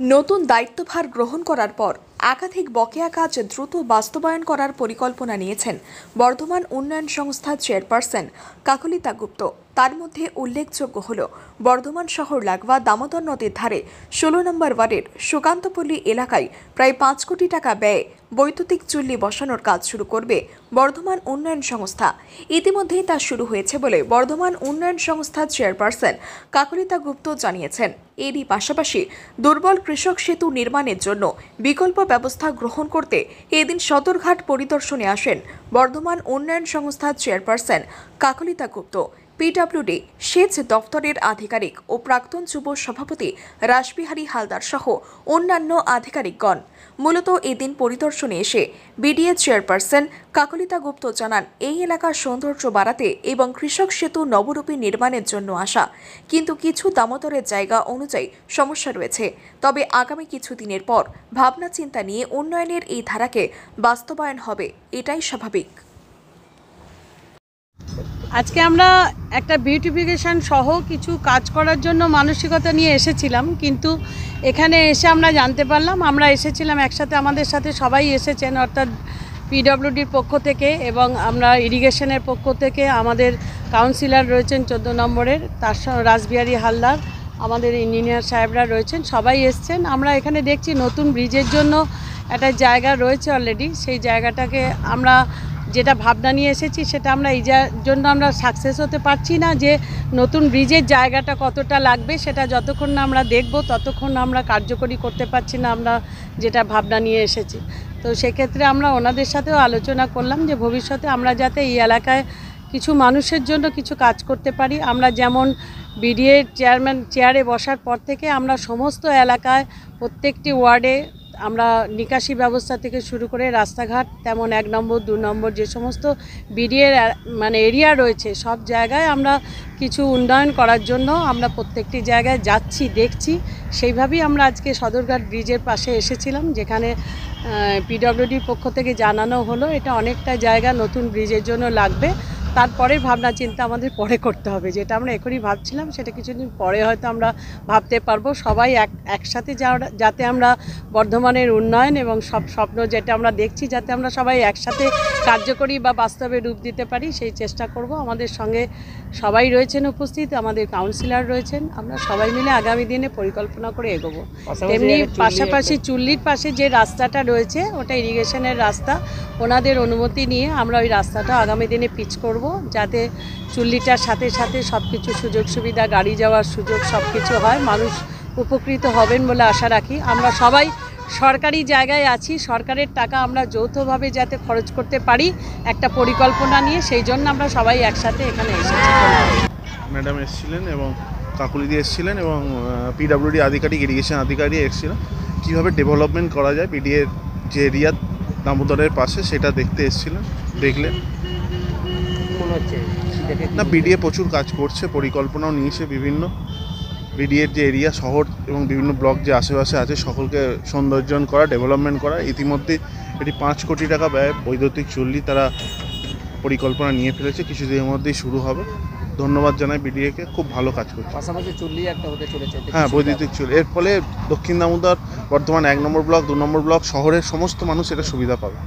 নতুন দায়িত্বভার গ্রহণ করার পর একাধিক বকেয়া কাজ দ্রুত বাস্তবায়ন করার পরিকল্পনা নিয়েছেন বর্ধমান উন্নয়ন সংস্থার চেয়ারপারসন কাকলিতা গুপ্ত। তার মধ্যে উল্লেখযোগ্য হল, বর্ধমান শহর লাগোয়া দামোদর নদীর ধারে ষোলো নম্বর ওয়ার্ডের সুকান্তপল্লী এলাকায় প্রায় পাঁচ কোটি টাকা ব্যয়ে বৈদ্যুতিক চুল্লি বসানোর কাজ শুরু করবে বর্ধমান উন্নয়ন সংস্থা। ইতিমধ্যেই তা শুরু হয়েছে বলে বর্ধমান উন্নয়ন সংস্থার চেয়ারপারসন কাকলিতা গুপ্ত জানিয়েছেন। এরই পাশাপাশি দুর্বল কৃষক সেতু নির্মাণের জন্য বিকল্প ব্যবস্থা গ্রহণ করতে এদিন সদরঘাট পরিদর্শনে আসেন বর্ধমান উন্নয়ন সংস্থার চেয়ারপারসন কাকলিতা গুপ্ত। পিডব্লিউডি সেচ দফতরের আধিকারিক ও প্রাক্তন যুব সভাপতি রাসবিহারী হালদার সহ অন্যান্য আধিকারিকগণ। মূলত এদিন পরিদর্শনে এসে বিডিএ চেয়ারপারসন কাকলিতা গুপ্ত জানান, এই এলাকার সৌন্দর্য বাড়াতে এবং কৃষক সেতু নবরূপী নির্মাণের জন্য আসা। কিন্তু কিছু দামোদরের জায়গা অনুযায়ী সমস্যা রয়েছে। তবে আগামী কিছুদিনের পর ভাবনা চিন্তা নিয়ে উন্নয়নের এই ধারাকে বাস্তবায়ন হবে, এটাই স্বাভাবিক। আজকে আমরা একটা বিউটিফিকেশন সহ কিছু কাজ করার জন্য মানসিকতা নিয়ে এসেছিলাম, কিন্তু এখানে এসে আমরা জানতে পারলাম, আমরা এসেছিলাম একসাথে, আমাদের সাথে সবাই এসেছেন, অর্থাৎ পিডব্লিউডির পক্ষ থেকে এবং আমরা ইরিগেশনের পক্ষ থেকে আমাদের কাউন্সিলর রয়েছেন চোদ্দ নম্বরের, তার রাসবিহারী হালদার, আমাদের ইঞ্জিনিয়ার সাহেবরা রয়েছেন, সবাই এসছেন। আমরা এখানে দেখছি নতুন ব্রিজের জন্য একটা জায়গা রয়েছে অলরেডি সেই জায়গাটাকে আমরা যেটা ভাবনা নিয়ে এসেছি সেটা আমরা এই জন্য আমরা সাকসেস হতে পারছি না যে নতুন ব্রিজের জায়গাটা কতটা লাগবে সেটা যতক্ষণ না আমরা দেখব ততক্ষণ আমরা কার্যকরী করতে পারছি না আমরা যেটা ভাবনা নিয়ে এসেছি। তো সেক্ষেত্রে আমরা ওনাদের সাথেও আলোচনা করলাম যে ভবিষ্যতে আমরা যাতে এই এলাকায় কিছু মানুষের জন্য কিছু কাজ করতে পারি। আমরা যেমন বিডিএ চেয়ারম্যান চেয়ারে বসার পর থেকে আমরা সমস্ত এলাকায় প্রত্যেকটি ওয়ার্ডে আমরা নিকাশি ব্যবস্থা থেকে শুরু করে রাস্তাঘাট, তেমন এক নম্বর, দু নম্বর যে সমস্ত বিডিএর মানে এরিয়া রয়েছে, সব জায়গায় আমরা কিছু উন্নয়ন করার জন্য আমরা প্রত্যেকটি জায়গায় যাচ্ছি, দেখছি। সেইভাবেই আমরা আজকে সদরঘাট ব্রিজের পাশে এসেছিলাম, যেখানে পিডব্লিউডির পক্ষ থেকে জানানো হলো, এটা অনেকটা জায়গা নতুন ব্রিজের জন্য লাগবে। তারপরে ভাবনা চিন্তা আমাদের পরে করতে হবে। যেটা আমরা এখনই ভাবছিলাম সেটা কিছুদিন পরে হয়তো আমরা ভাবতে পারব। সবাই এক একসাথে যাওয়া- যাতে আমরা বর্ধমানের উন্নয়ন এবং সব স্বপ্ন যেটা আমরা দেখছি যাতে আমরা সবাই একসাথে কার্যকরী বা বাস্তবে রূপ দিতে পারি সেই চেষ্টা করব। আমাদের সঙ্গে সবাই রয়েছেন উপস্থিত আমাদের কাউন্সিলর রয়েছেন। আমরা সবাই মিলে আগামী দিনে পরিকল্পনা করে এগোবো। তেমনি পাশাপাশি চুল্লির পাশে যে রাস্তাটা রয়েছে ওটা ইরিগেশনের রাস্তা। ওনাদের অনুমতি নিয়ে আমরা ওই রাস্তাটা আগামী দিনে পিচ করব। যাতে চুল্লিটার সাথে সাথে সব কিছু সুযোগ সুবিধা, গাড়ি যাওয়ার সুযোগ সব কিছু হয়। মানুষ উপকৃত হবেন বলে আশা রাখি। আমরা সবাই সরকারি জায়গায় আছি। সরকারের টাকা আমরা যৌথভাবে যাতে খরচ করতে পারি একটা পরিকল্পনা নিয়ে, সেই জন্য আমরা সবাই একসাথে এখানে এসেছি। ম্যাডাম এসেছিলেন এবং কাকুলিদি এসেছিলেন এবং পিডাব্লিউডি আধিকারিক ইরিগেশন আধিকারিক এসেছিলেন। কীভাবে ডেভেলপমেন্ট করা যায় বিডিএর যে এরিয়া দামোদরের পাশে সেটা দেখতে এসেছিলেন দেখলেন মনে হচ্ছে? না বিডিএ প্রচুর কাজ করছে পরিকল্পনাও নিয়েছে বিভিন্ন। বিডিএর যে এরিয়া শহর এবং বিভিন্ন ব্লক যে আশেপাশে আছে সকলকে সৌন্দর্যন করা ডেভেলপমেন্ট করা ইতিমধ্যে এটি পাঁচ কোটি টাকা ব্যয় বৈদ্যুতিক চুল্লি তারা পরিকল্পনা নিয়ে ফেলেছে। কিছুদিনের মধ্যেই শুরু হবে। ধন্যবাদ জানাই বিডিএকে খুব ভালো কাজ করছে। পাশাপাশি চুল্লি একটা হতে চলেছে হ্যাঁ বৈদ্যুতিক চুল্লি। এর ফলে দক্ষিণ দামোদর বর্ধমান এক নম্বর ব্লক দু নম্বর ব্লক শহরের সমস্ত মানুষ এটা সুবিধা পাবে।